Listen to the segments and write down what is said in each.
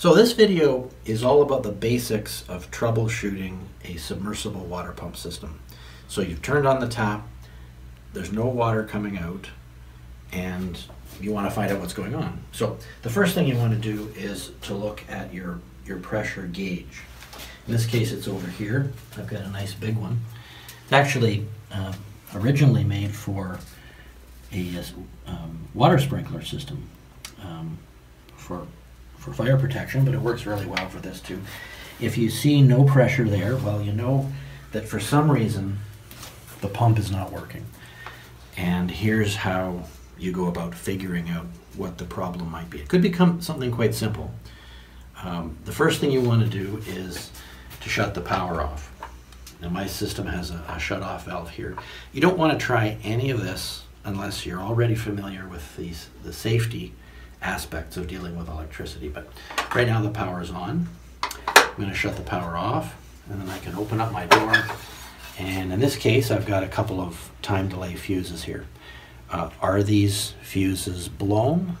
So this video is all about the basics of troubleshooting a submersible water pump system. So you've turned on the tap, there's no water coming out, and you want to find out what's going on. So the first thing you want to do is to look at your, your pressure gauge. In this case, it's over here. I've got a nice big one. It's actually uh, originally made for a um, water sprinkler system um, for for fire protection, but it works really well for this too. If you see no pressure there, well, you know that for some reason the pump is not working. And here's how you go about figuring out what the problem might be. It could become something quite simple. Um, the first thing you want to do is to shut the power off. Now my system has a, a shut off valve here. You don't want to try any of this unless you're already familiar with these the safety aspects of dealing with electricity. But right now the power is on. I'm going to shut the power off and then I can open up my door. And in this case, I've got a couple of time delay fuses here. Uh, are these fuses blown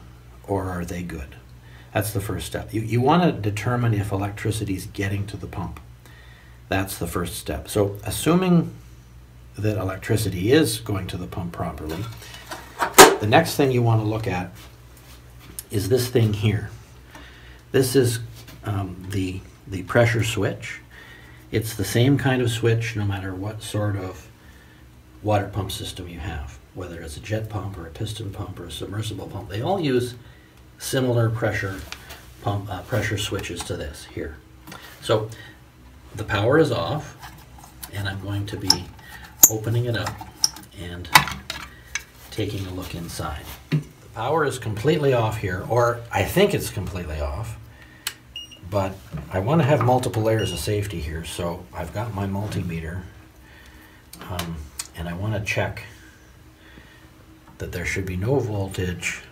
or are they good? That's the first step. You, you want to determine if electricity is getting to the pump. That's the first step. So assuming that electricity is going to the pump properly, the next thing you want to look at is this thing here. This is um, the, the pressure switch. It's the same kind of switch no matter what sort of water pump system you have, whether it's a jet pump or a piston pump or a submersible pump. They all use similar pressure pump uh, pressure switches to this here. So the power is off and I'm going to be opening it up and taking a look inside power is completely off here, or I think it's completely off, but I want to have multiple layers of safety here, so I've got my multimeter, um, and I want to check that there should be no voltage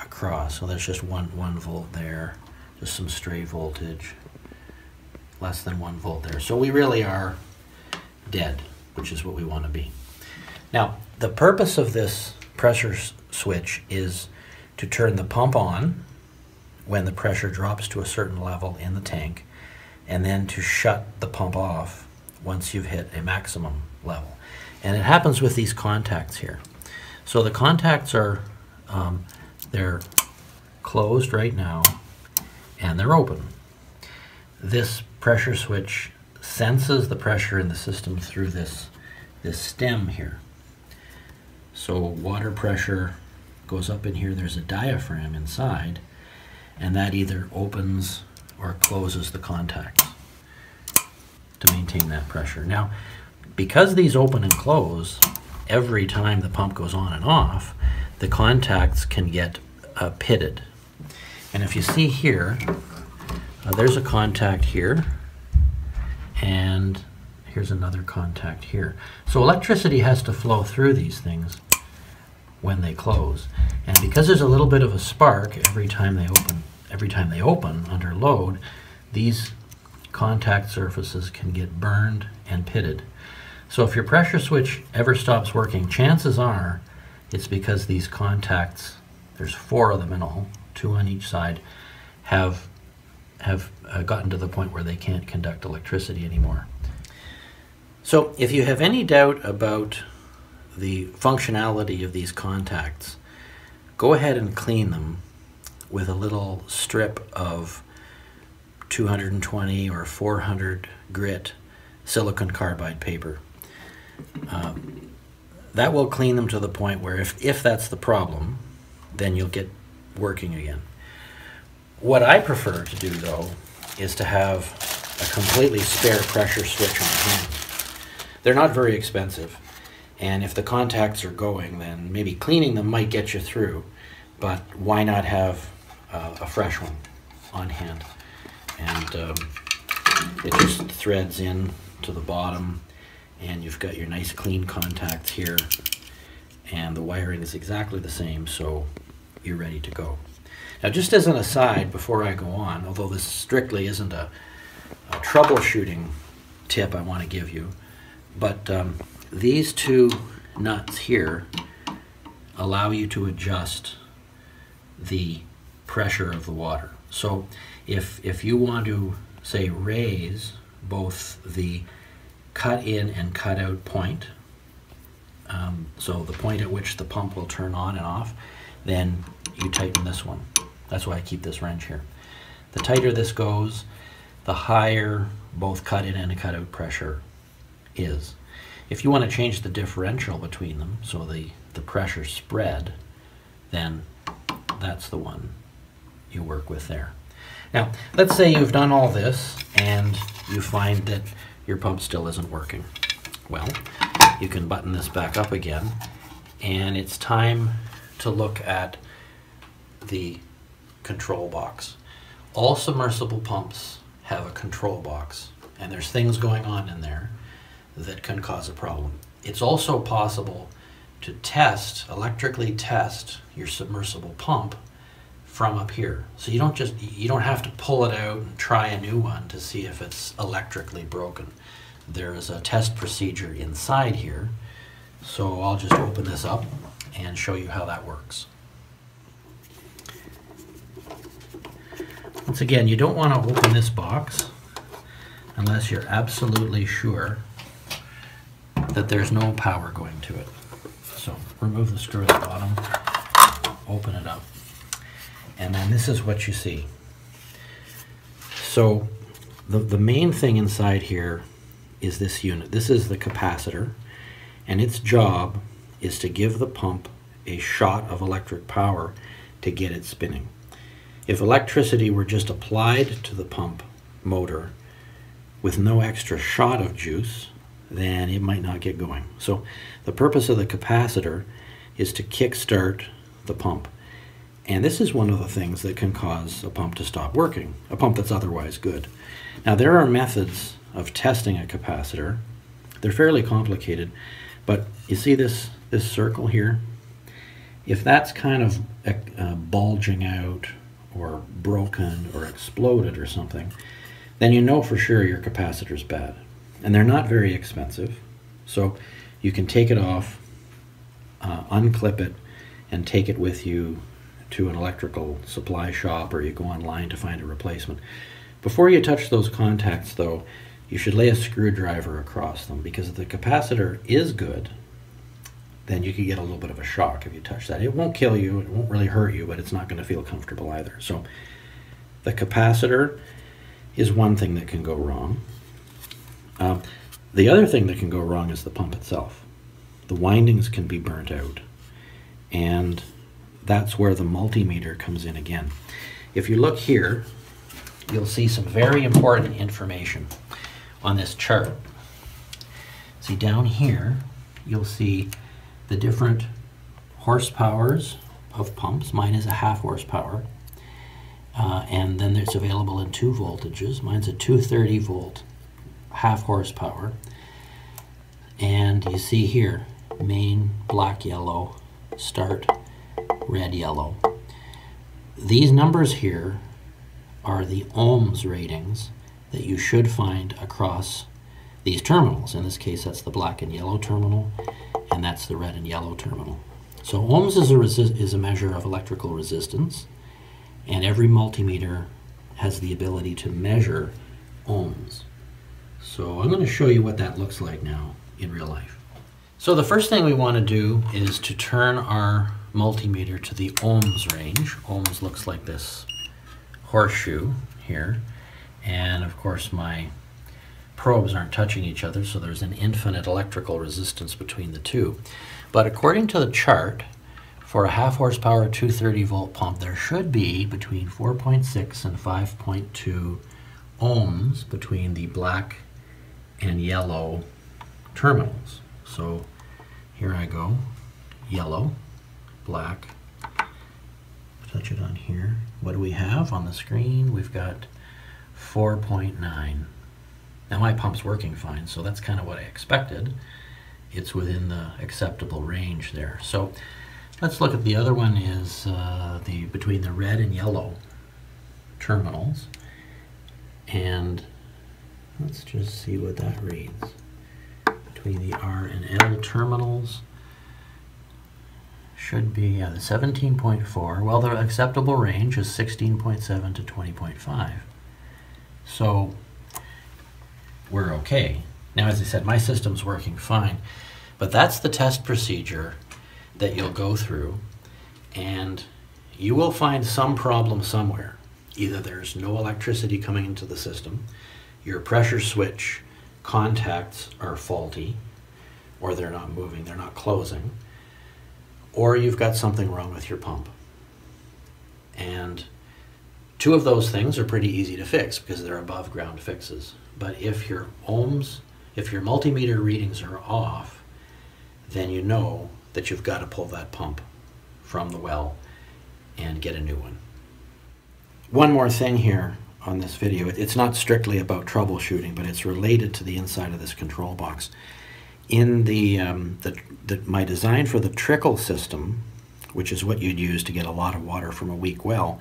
across. So there's just one, one volt there, just some stray voltage, less than one volt there. So we really are dead, which is what we want to be. Now, the purpose of this pressure switch is to turn the pump on when the pressure drops to a certain level in the tank and then to shut the pump off once you've hit a maximum level. And it happens with these contacts here. So the contacts are, um, they're closed right now and they're open. This pressure switch senses the pressure in the system through this, this stem here. So water pressure goes up in here, there's a diaphragm inside, and that either opens or closes the contacts to maintain that pressure. Now, because these open and close every time the pump goes on and off, the contacts can get uh, pitted. And if you see here, uh, there's a contact here, and here's another contact here. So electricity has to flow through these things when they close. And because there's a little bit of a spark every time they open, every time they open under load, these contact surfaces can get burned and pitted. So if your pressure switch ever stops working, chances are it's because these contacts, there's four of them in all, two on each side, have have uh, gotten to the point where they can't conduct electricity anymore. So if you have any doubt about the functionality of these contacts, go ahead and clean them with a little strip of 220 or 400 grit silicon carbide paper. Um, that will clean them to the point where if, if that's the problem, then you'll get working again. What I prefer to do though is to have a completely spare pressure switch on hand. They're not very expensive. And if the contacts are going, then maybe cleaning them might get you through. But why not have uh, a fresh one on hand? And um, it just threads in to the bottom, and you've got your nice clean contacts here. And the wiring is exactly the same, so you're ready to go. Now, just as an aside, before I go on, although this strictly isn't a, a troubleshooting tip I want to give you, but um, these two nuts here allow you to adjust the pressure of the water. So if, if you want to, say, raise both the cut in and cut out point, um, so the point at which the pump will turn on and off, then you tighten this one. That's why I keep this wrench here. The tighter this goes, the higher both cut in and cut out pressure is. If you want to change the differential between them, so the, the pressure spread, then that's the one you work with there. Now, let's say you've done all this and you find that your pump still isn't working. Well, you can button this back up again and it's time to look at the control box. All submersible pumps have a control box and there's things going on in there that can cause a problem. It's also possible to test, electrically test your submersible pump from up here. So you don't just, you don't have to pull it out and try a new one to see if it's electrically broken. There is a test procedure inside here. So I'll just open this up and show you how that works. Once again, you don't want to open this box unless you're absolutely sure that there's no power going to it. So remove the screw at the bottom, open it up, and then this is what you see. So the, the main thing inside here is this unit. This is the capacitor, and its job is to give the pump a shot of electric power to get it spinning. If electricity were just applied to the pump motor with no extra shot of juice, then it might not get going. So the purpose of the capacitor is to kickstart the pump. And this is one of the things that can cause a pump to stop working, a pump that's otherwise good. Now there are methods of testing a capacitor. They're fairly complicated, but you see this, this circle here? If that's kind of uh, bulging out or broken or exploded or something, then you know for sure your capacitor's bad. And they're not very expensive. So you can take it off, uh, unclip it, and take it with you to an electrical supply shop or you go online to find a replacement. Before you touch those contacts though, you should lay a screwdriver across them because if the capacitor is good, then you could get a little bit of a shock if you touch that. It won't kill you, it won't really hurt you, but it's not going to feel comfortable either. So the capacitor is one thing that can go wrong. Um, the other thing that can go wrong is the pump itself. The windings can be burnt out, and that's where the multimeter comes in again. If you look here, you'll see some very important information on this chart. See down here, you'll see the different horsepowers of pumps. Mine is a half horsepower. Uh, and then it's available in two voltages. Mine's a 230 volt half horsepower. And you see here, main black yellow, start red yellow. These numbers here are the ohms ratings that you should find across these terminals. In this case, that's the black and yellow terminal, and that's the red and yellow terminal. So ohms is a, is a measure of electrical resistance, and every multimeter has the ability to measure ohms. So I'm going to show you what that looks like now in real life. So the first thing we want to do is to turn our multimeter to the ohms range. Ohms looks like this horseshoe here. And of course my probes aren't touching each other, so there's an infinite electrical resistance between the two. But according to the chart, for a half horsepower 230 volt pump, there should be between 4.6 and 5.2 ohms between the black and yellow terminals. So here I go, yellow, black, touch it on here. What do we have on the screen? We've got 4.9. Now my pump's working fine, so that's kind of what I expected. It's within the acceptable range there. So let's look at the other one is uh, the between the red and yellow terminals. And let's just see what that reads. Between the R and L terminals should be the 17.4. Well, the acceptable range is 16.7 to 20.5. So we're okay. Now, as I said, my system's working fine. But that's the test procedure that you'll go through, and you will find some problem somewhere. Either there's no electricity coming into the system, your pressure switch contacts are faulty, or they're not moving, they're not closing, or you've got something wrong with your pump. And two of those things are pretty easy to fix because they're above ground fixes. But if your ohms, if your multimeter readings are off, then you know that you've got to pull that pump from the well and get a new one. One more thing here on this video. It's not strictly about troubleshooting, but it's related to the inside of this control box. In the, um, the, the, my design for the trickle system, which is what you'd use to get a lot of water from a weak well,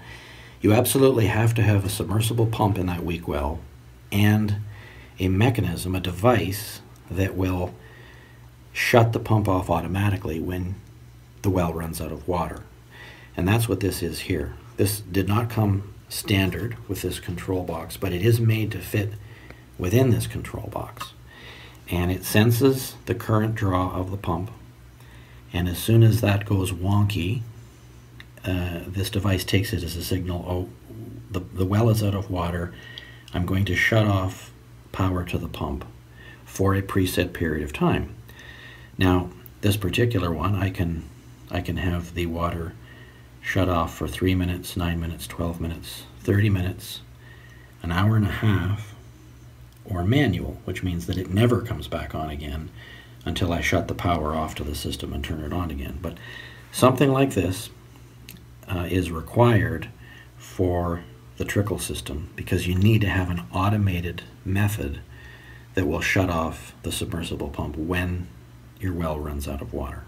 you absolutely have to have a submersible pump in that weak well and a mechanism, a device that will shut the pump off automatically when the well runs out of water. And that's what this is here. This did not come standard with this control box, but it is made to fit within this control box. And it senses the current draw of the pump. And as soon as that goes wonky, uh, this device takes it as a signal, oh, the, the well is out of water. I'm going to shut off power to the pump for a preset period of time. Now, this particular one, I can, I can have the water shut off for 3 minutes, 9 minutes, 12 minutes, 30 minutes, an hour and a half, or manual, which means that it never comes back on again until I shut the power off to the system and turn it on again. But something like this uh, is required for the trickle system because you need to have an automated method that will shut off the submersible pump when your well runs out of water.